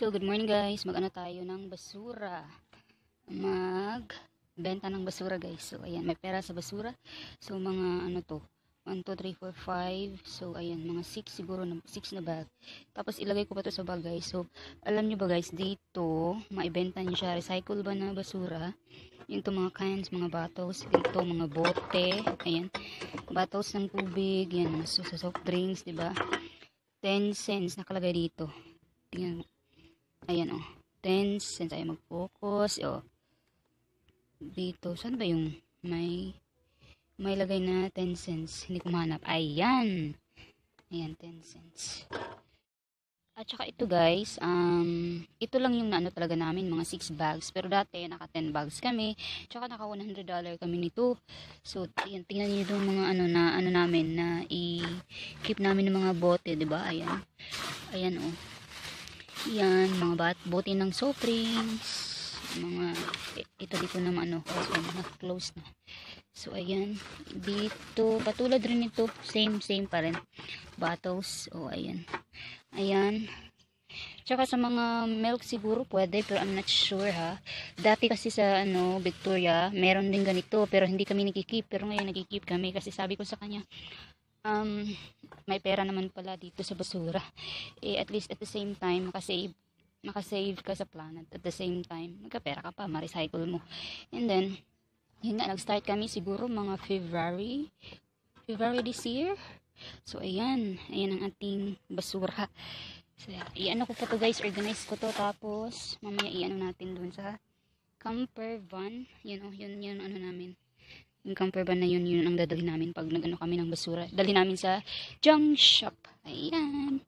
So, good morning guys. Mag-ano tayo ng basura. Mag benta ng basura guys. So, ayan. May pera sa basura. So, mga ano to. 1, 2, 3, 4, 5. So, ayan. Mga 6 siguro. 6 na bag. Tapos, ilagay ko pa to sa bag guys. So, alam nyo ba guys, dito, maibenta nyo siya. Recycle ba na basura? Yung to mga cans, mga bottles. Dito, mga bote. Ayan. Bottles ng tubig. Yan. So, sa soft drinks, ba 10 cents nakalagay dito. Tingnan mo. Ayan oh. 10 cents ay mag-focus. Oh. Dito. Saan ba yung may may lagay na 10 cents? Hindi ko mahanap. Ayan. Ayan, 10 cents. At saka ito guys, um, ito lang yung naano talaga namin, mga 6 bags. Pero dati, naka 10 bags kami. Tsaka naka 100 dollar kami nito. So, ayan, tingnan niyo yung mga ano na, ano namin, na i-keep namin ng mga bote, ba Ayan. Ayan oh. Yan, mga bat bote ng soft drinks. Mga, ito dito naman ano, kasi na close na. So, ayan. Dito, katulad rin ito, same, same pa rin. Bottles, oh, ayan. Ayan. Tsaka sa mga milk siguro pwede, pero I'm not sure ha. Dati kasi sa ano, Victoria, meron din ganito, pero hindi kami nagkikip. Pero ngayon nagkikip kami kasi sabi ko sa kanya, um, may pera naman pala dito sa basura. Eh, at least at the same time, makasave, makasave ka sa planet. At the same time, magkapera ka pa, ma-recycle mo. And then, yun nga, nag-start kami siguro mga February, February this year. So, ayan, ayan ang ating basura. So, i-ano ko pa to guys, organize ko to. Tapos, mamaya i-ano natin dun sa camper van. Yun, oh, yun, yun, ano namin yung camper van na yun, yun ang dadalhin namin pag nag-ano kami ng basura. Dali namin sa junk shop. Ayan.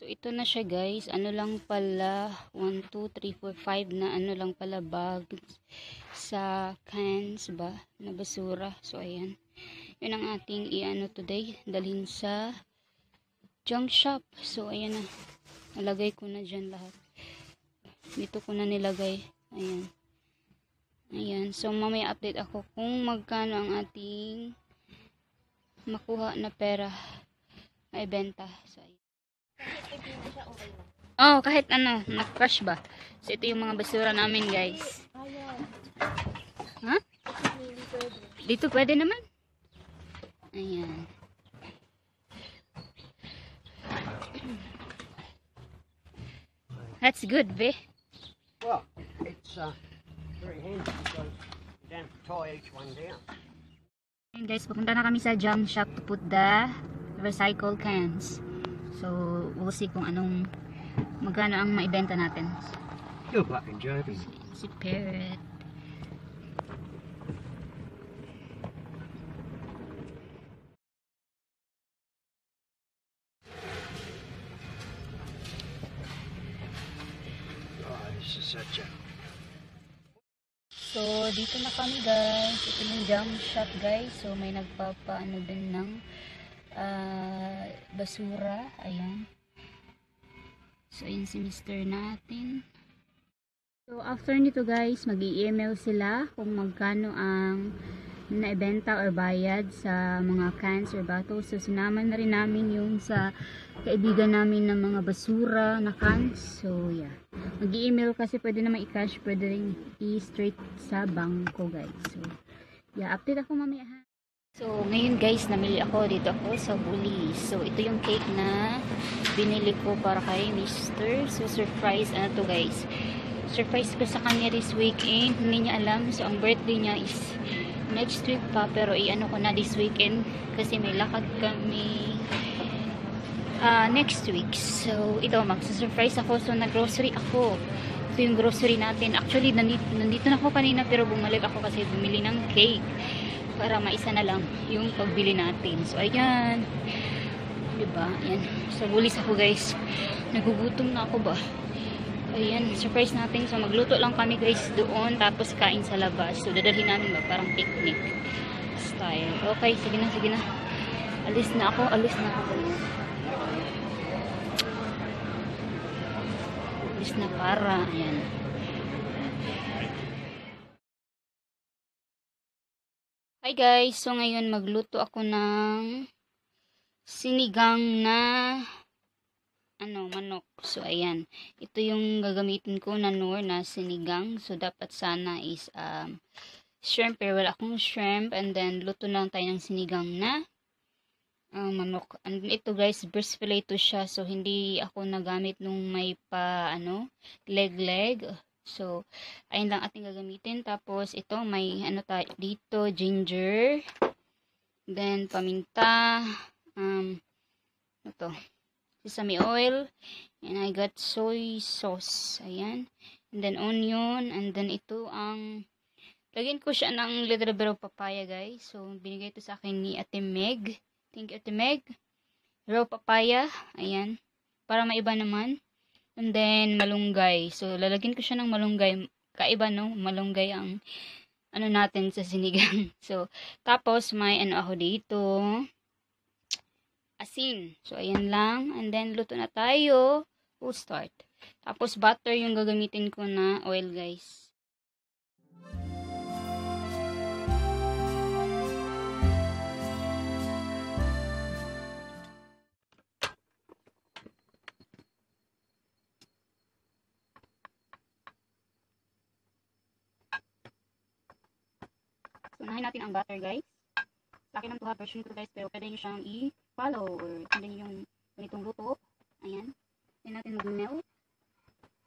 So, ito na siya guys. Ano lang pala, 1, 2, 3, 4, 5 na ano lang pala bag sa cans ba na basura. So, ayan. Yun ang ating i-ano today. Dalhin sa junk shop. So, ayan na. Nalagay ko na dyan lahat. Dito ko na nilagay. Ayan. Ayan. So, mamaya update ako kung magkano ang ating makuha na pera ay benta. So, ayan. Oh, kahit ano, na-crush ba? So, ito yung mga basura namin, guys. Ha? Dito pwede naman. Ayan. That's good, be. Well, it's uh, very handy because you don't have to tie each one down. Ayun guys, pupunta na kami sa junk shop to put the recycle cans. So, we'll see kung anong magkano ang maibenta natin. You're fucking joking. Si Parrot. So, dito na kami guys. Ito yung junk shop guys. So, may nagpapaano din ng ah, basura. Ayan. So, ayan si Mr. natin. So, after nito guys, mag email sila kung magkano ang naibenta or bayad sa mga cans or bottles. So, sinama na rin namin yung sa kaibigan namin ng mga basura na cans. So, yeah. mag email kasi pwede naman i-cash, pwede rin i-straight sa bangko guys. So, yeah, update ako mamaya. So, ngayon guys, namili ako dito ako sa Woolies. So, ito yung cake na binili ko para kay Mr. So, surprise, ano to guys. Surprise ko sa kanya this weekend. Hindi niya alam. So, ang birthday niya is next week pa. Pero, i-ano ko na this weekend. Kasi may lakad kami ah, next week. So, ito, magsasurprise ako. So, nag-grocery ako. So, yung grocery natin. Actually, nandito, nandito na ako kanina pero bumalik ako kasi bumili ng cake. Para maisa na lang yung pagbili natin. So, ayan. Diba? Ayan. So, bulis ako guys. Nagugutom na ako ba? Ayan, surprise natin. So, magluto lang kami guys doon. Tapos, kain sa labas. So, dadalhin namin ba? Parang picnic style. Okay, sige na, sige na. Alis na ako, alis na ako. Alis na para. Ayan. Hi guys, so ngayon magluto ako ng sinigang na ano, manok. So, ayan. Ito yung gagamitin ko na nor na sinigang. So, dapat sana is um, shrimp. Pero wala akong shrimp. And then, luto lang tayo ng sinigang na uh, manok. And ito guys, breast fillet to siya. So, hindi ako nagamit nung may pa, ano, leg-leg. So, ayun lang ating gagamitin. Tapos, ito, may, ano tayo, dito, ginger. Then, paminta. Um, ito, sesame oil. And I got soy sauce. Ayan. And then, onion. And then, ito ang, lagyan ko siya ng little bit of papaya, guys. So, binigay ito sa akin ni Ate Meg. Thank you, Ate Meg. Raw papaya. Ayan. Para maiba naman. And then, malunggay. So, lalagyan ko siya ng malunggay. Kaiba, no? Malunggay ang ano natin sa sinigang. So, tapos, may ano ako dito. Asin. So, ayan lang. And then, luto na tayo. We'll start. Tapos, butter yung gagamitin ko na oil, guys. So, unahin natin ang butter, guys. Laki ng tuha version ko, guys, pero pwede nyo siyang i-follow or nyo yung ganitong luto. Ayan. Yan natin mag-melt.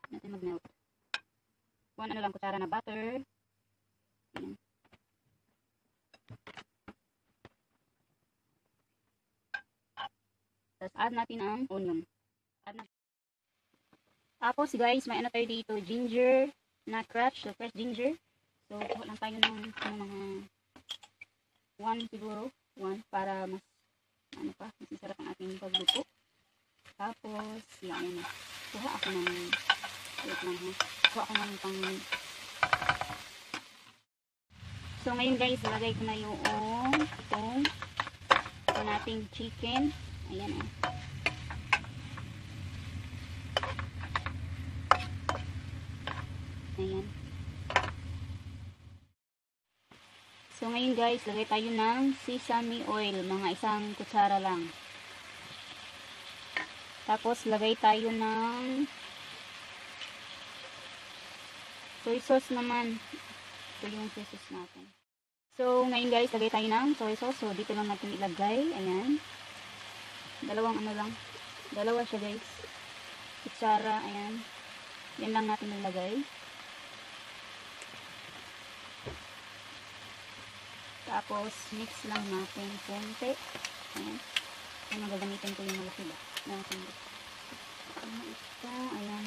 natin mag-melt. One ano lang, kutsara na butter. Ayan. Tapos, add natin ang onion. Add na. Tapos, guys, may ano tayo dito, ginger na crush, so fresh ginger. So, kuha lang tayo ng mga one siguro, one para mas ano pa, mas masarap ang ating pagluto. Tapos, yan, yan. Kuha ako ng, wait lang ha. Kuha ako ng pang, so ngayon guys, lagay ko na yung itong, ito nating chicken. Ayan o. Ayan. So, guys, lagay tayo ng sesame oil. Mga isang kutsara lang. Tapos, lagay tayo ng soy sauce naman. Ito yung soy sauce natin. So, ngayon guys, lagay tayo ng soy sauce. So, dito lang natin ilagay. Ayan. Dalawang ano lang. Dalawa siya guys. Kutsara. Ayan. Yan lang natin ilagay. Tapos, mix lang natin konti. Ayan. Ano gagamitin ko yung malaki ba? Natin. Ano ito? Ayan.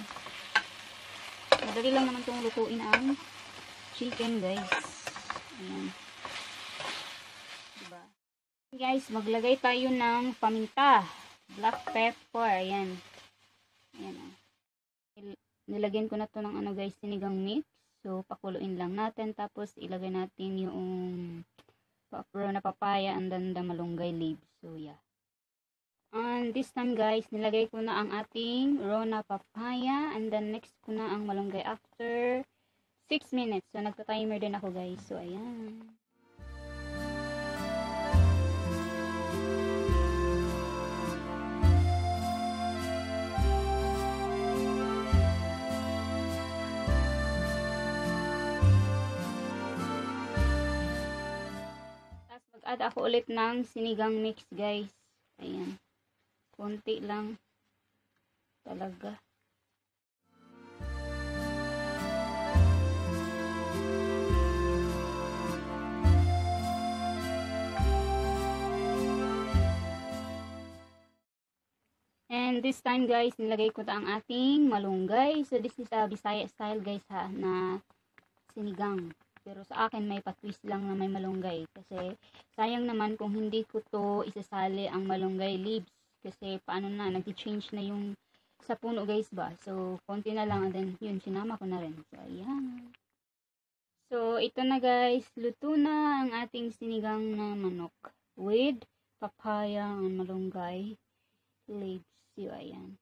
Madali lang naman itong lutuin ang chicken, guys. Ayan. Diba? Guys, maglagay tayo ng paminta. Black pepper. Ayan. Ayan. Oh. Nilagyan ko na to ng ano guys, sinigang mix. So, pakuluin lang natin. Tapos, ilagay natin yung raw na papaya and then the malunggay leaves. So, yeah. And this time guys, nilagay ko na ang ating raw na papaya and then next ko na ang malunggay after 6 minutes. So, nagta-timer din ako guys. So, ayan. Mag-add ako ulit ng sinigang mix guys. Ayan. Konti lang. Talaga. And this time guys, nilagay ko ta ang ating malunggay. So this is a Bisaya style guys ha, na sinigang. Pero sa akin may patwist lang na may malunggay. Kasi sayang naman kung hindi ko to isasali ang malunggay leaves. Kasi paano na, nag-change na yung sa puno guys ba. So, konti na lang and then yun, sinama ko na rin. So, ayan. So, ito na guys. Luto na ang ating sinigang na manok. With papaya and malunggay leaves. So, ayan.